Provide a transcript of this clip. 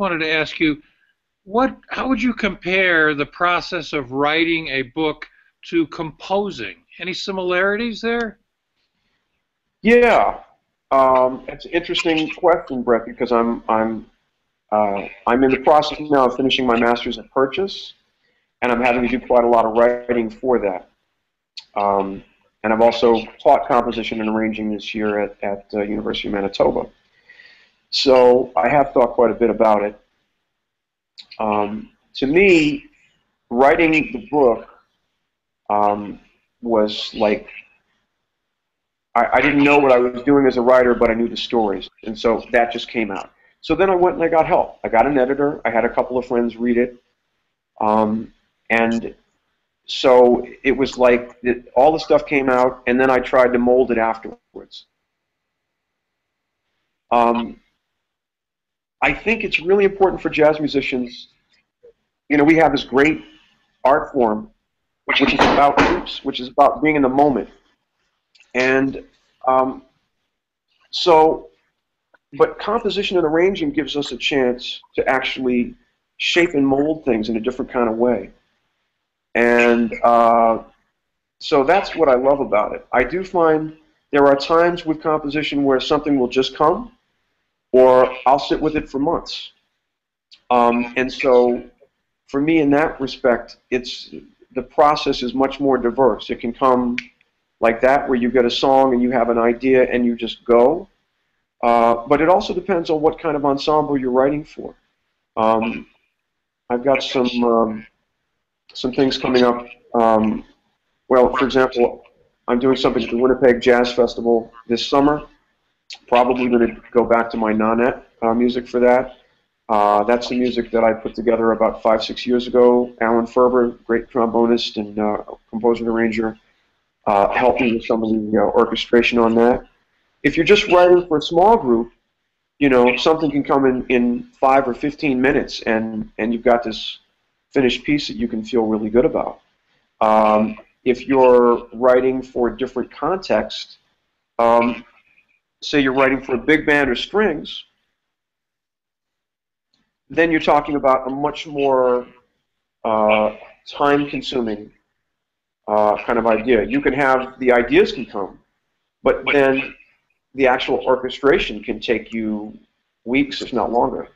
wanted to ask you, what? How would you compare the process of writing a book to composing? Any similarities there? Yeah, um, it's an interesting question, Bret, because I'm I'm uh, I'm in the process now of finishing my master's at Purchase, and I'm having to do quite a lot of writing for that. Um, and I've also taught composition and arranging this year at, at uh, University of Manitoba. So I have thought quite a bit about it. Um, to me, writing the book um, was like I, I didn't know what I was doing as a writer, but I knew the stories, and so that just came out. So then I went and I got help. I got an editor. I had a couple of friends read it, um, and so it was like it, all the stuff came out, and then I tried to mold it afterwards. Um, I think it's really important for jazz musicians. You know, we have this great art form, which is about groups, which is about being in the moment. And um, so, but composition and arranging gives us a chance to actually shape and mold things in a different kind of way. And uh, so that's what I love about it. I do find there are times with composition where something will just come, or I'll sit with it for months. Um, and so, for me, in that respect, it's the process is much more diverse. It can come like that, where you get a song and you have an idea and you just go. Uh, but it also depends on what kind of ensemble you're writing for. Um, I've got some um, some things coming up. Um, well, for example, I'm doing something at the Winnipeg Jazz Festival this summer. Probably going to go back to my Nanette uh, music for that. Uh, that's the music that I put together about five, six years ago. Alan Ferber, great trombonist and uh, composer and arranger, uh, help me with some of the uh, orchestration on that. If you're just writing for a small group, you know, something can come in, in five or 15 minutes and, and you've got this finished piece that you can feel really good about. Um, if you're writing for a different context, um, say you're writing for a big band or strings, then you're talking about a much more uh, time-consuming uh, kind of idea. You can have the ideas can come, but then the actual orchestration can take you weeks, if not longer.